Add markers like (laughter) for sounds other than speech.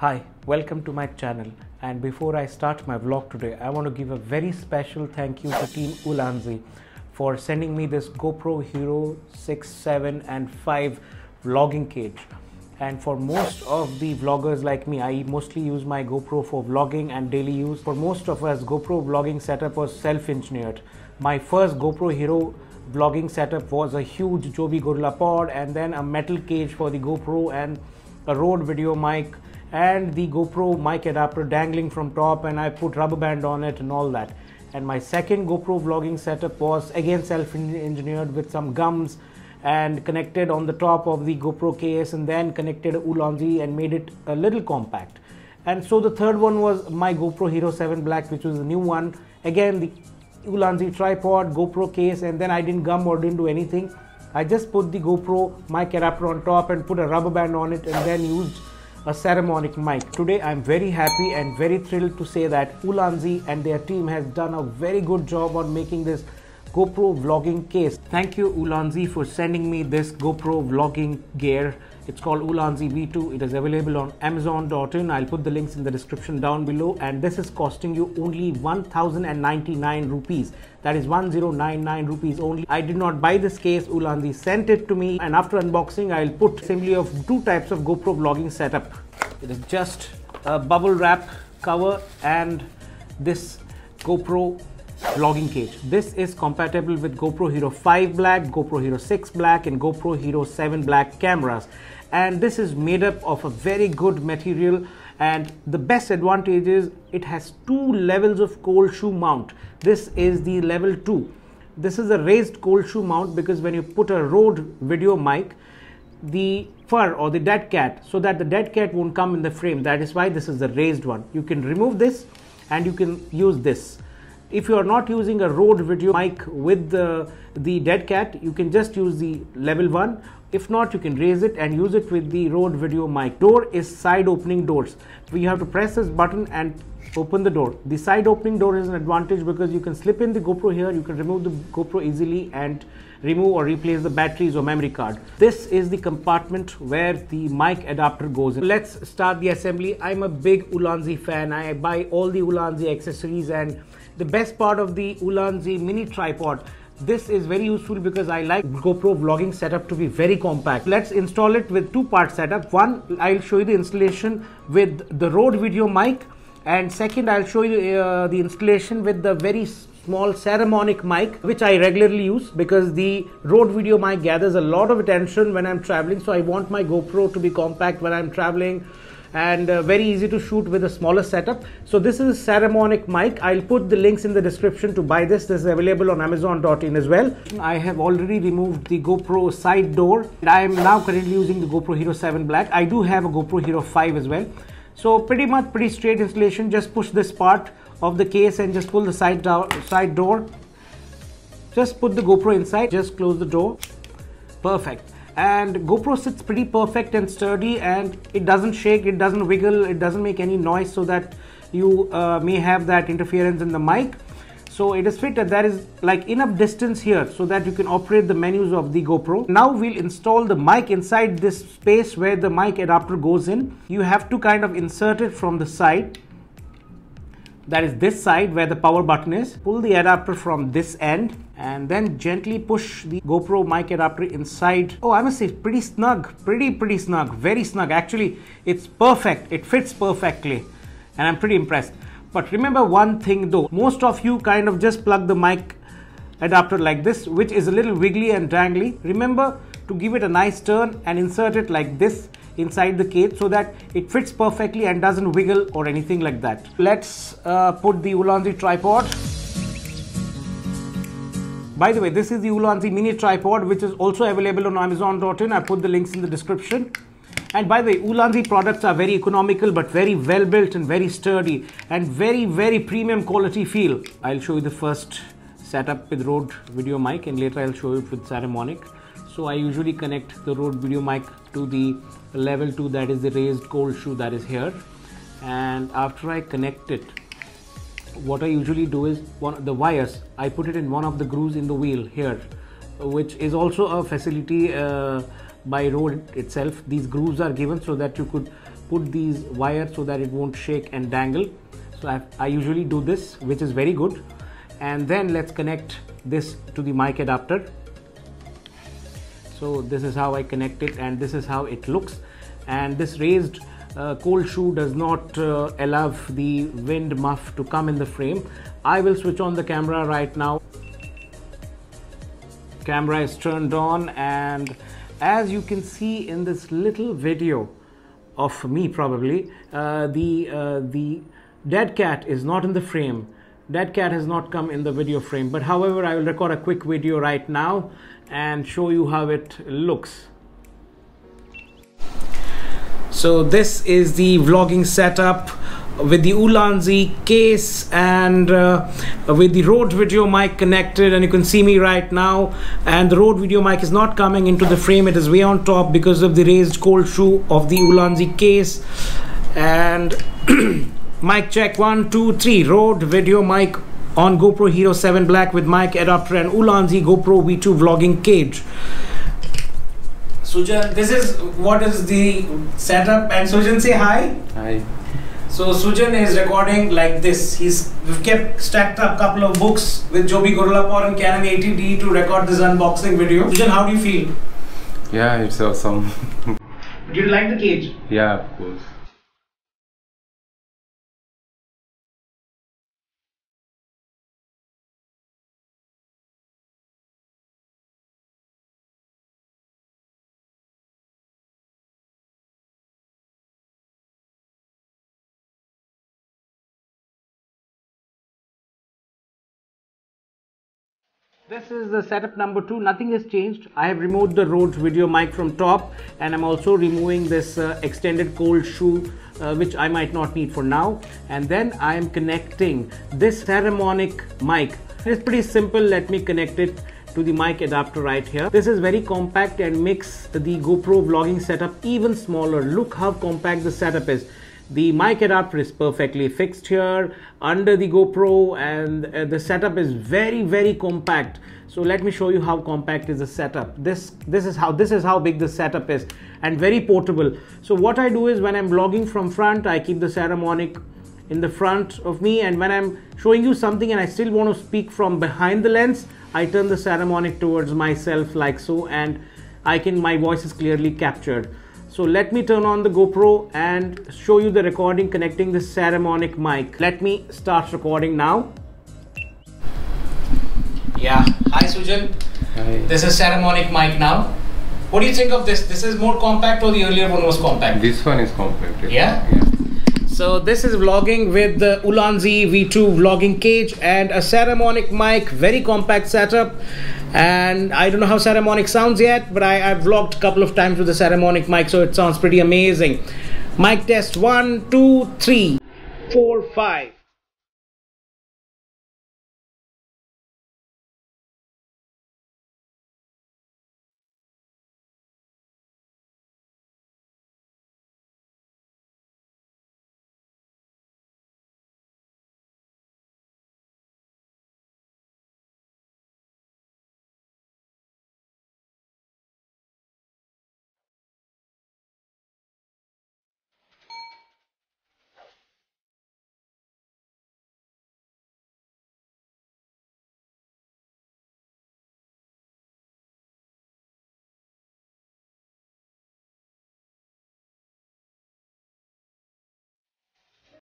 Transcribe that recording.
Hi, welcome to my channel. And before I start my vlog today, I want to give a very special thank you to Team Ulanzi for sending me this GoPro Hero 6, 7, and 5 vlogging cage. And for most of the vloggers like me, I mostly use my GoPro for vlogging and daily use. For most of us, GoPro vlogging setup was self engineered. My first GoPro Hero vlogging setup was a huge Joby Gorilla Pod and then a metal cage for the GoPro and a Rode video mic and the GoPro mic adapter dangling from top and I put rubber band on it and all that. And my second GoPro vlogging setup was again self-engineered with some gums and connected on the top of the GoPro case and then connected Ulanzi and made it a little compact. And so the third one was my GoPro Hero 7 Black which was a new one. Again the Ulanzi tripod, GoPro case and then I didn't gum or didn't do anything. I just put the GoPro mic adapter on top and put a rubber band on it and then used a Saramonic mic. Today I'm very happy and very thrilled to say that Ulanzi and their team has done a very good job on making this GoPro vlogging case. Thank you Ulanzi for sending me this GoPro vlogging gear it's called Ulanzi V2. It is available on Amazon.in. I'll put the links in the description down below. And this is costing you only 1099 rupees. That is 1099 rupees only. I did not buy this case. Ulanzi sent it to me. And after unboxing, I'll put assembly of two types of GoPro vlogging setup. It is just a bubble wrap cover and this GoPro vlogging cage. This is compatible with GoPro Hero 5 Black, GoPro Hero 6 Black and GoPro Hero 7 Black cameras. And this is made up of a very good material. And the best advantage is it has two levels of cold shoe mount. This is the level 2 this is a raised cold shoe mount because when you put a Rode video mic the fur or the dead cat so that the dead cat won't come in the frame. That is why this is the raised one. You can remove this and you can use this if you are not using a Rode video mic with the, the dead cat you can just use the level 1 if not, you can raise it and use it with the Rode video mic. Door is side opening doors. You have to press this button and open the door. The side opening door is an advantage because you can slip in the GoPro here, you can remove the GoPro easily and remove or replace the batteries or memory card. This is the compartment where the mic adapter goes in. Let's start the assembly. I'm a big Ulanzi fan. I buy all the Ulanzi accessories and the best part of the Ulanzi mini tripod this is very useful because I like GoPro vlogging setup to be very compact. Let's install it with two part setup. One, I'll show you the installation with the Rode video mic and second I'll show you uh, the installation with the very small Saramonic mic which I regularly use because the Rode video mic gathers a lot of attention when I'm traveling so I want my GoPro to be compact when I'm traveling and uh, very easy to shoot with a smaller setup. So this is a Saramonic mic. I'll put the links in the description to buy this. This is available on Amazon.in as well. I have already removed the GoPro side door. I am now currently using the GoPro Hero 7 Black. I do have a GoPro Hero 5 as well. So pretty much pretty straight installation. Just push this part of the case and just pull the side, door, side door. Just put the GoPro inside. Just close the door. Perfect and GoPro sits pretty perfect and sturdy and it doesn't shake, it doesn't wiggle, it doesn't make any noise so that you uh, may have that interference in the mic. So it is fitted, there is like enough distance here so that you can operate the menus of the GoPro. Now we'll install the mic inside this space where the mic adapter goes in. You have to kind of insert it from the side that is this side where the power button is. Pull the adapter from this end and then gently push the GoPro mic adapter inside. Oh, I must say pretty snug, pretty, pretty snug, very snug. Actually, it's perfect. It fits perfectly and I'm pretty impressed. But remember one thing though, most of you kind of just plug the mic adapter like this, which is a little wiggly and dangly. Remember to give it a nice turn and insert it like this inside the cage so that it fits perfectly and doesn't wiggle or anything like that. Let's uh, put the Ulanzi tripod. By the way, this is the Ulanzi mini tripod which is also available on Amazon.in. I put the links in the description. And by the way, Ulanzi products are very economical but very well built and very sturdy and very very premium quality feel. I'll show you the first setup with Rode video mic and later I'll show you with Saramonic. So I usually connect the Rode video mic to the level 2 that is the raised cold shoe that is here. And after I connect it what I usually do is one of the wires I put it in one of the grooves in the wheel here which is also a facility uh, by Rode itself. These grooves are given so that you could put these wires so that it won't shake and dangle. So I, I usually do this which is very good. And then let's connect this to the mic adapter so this is how I connect it and this is how it looks. And this raised uh, cold shoe does not uh, allow the wind muff to come in the frame. I will switch on the camera right now. Camera is turned on and as you can see in this little video of me probably uh, the uh, the dead cat is not in the frame dead cat has not come in the video frame but however I will record a quick video right now and show you how it looks. So this is the vlogging setup with the Ulanzi case and uh, with the Rode video mic connected and you can see me right now. And the Rode video mic is not coming into the frame. It is way on top because of the raised cold shoe of the Ulanzi case. And (clears throat) mic check one two three Rode video mic on GoPro Hero 7 Black with mic adapter and Ulanzi GoPro V2 vlogging cage Sujan, this is what is the setup and Sujan say hi. Hi. So Sujan is recording like this. He's we've kept stacked up couple of books with Joby Gorilla Pod and Canon 80D to record this unboxing video. Sujan, how do you feel? Yeah, it's awesome. Do you like the cage? yeah, of course. This is the setup number two. Nothing has changed. I have removed the Rode video mic from top and I'm also removing this uh, extended cold shoe uh, which I might not need for now. And then I am connecting this Saramonic mic. It's pretty simple. Let me connect it to the mic adapter right here. This is very compact and makes the GoPro vlogging setup even smaller. Look how compact the setup is the mic adapter is perfectly fixed here under the GoPro and uh, the setup is very very compact. So let me show you how compact is the setup. This this is how this is how big the setup is and very portable. So what I do is when I'm vlogging from front I keep the Saramonic in the front of me and when I'm showing you something and I still want to speak from behind the lens I turn the Saramonic towards myself like so and I can my voice is clearly captured so let me turn on the GoPro and show you the recording connecting the Saramonic mic. Let me start recording now. Yeah, hi Sujan. Hi. This is Saramonic mic now. What do you think of this? This is more compact or the earlier one was compact? This one is compact. Yeah? Yeah. So this is vlogging with the Ulanzi V2 vlogging cage and a Saramonic mic, very compact setup and I don't know how Saramonic sounds yet but I, I've vlogged a couple of times with the Saramonic mic so it sounds pretty amazing. Mic test one, two, three, four, five.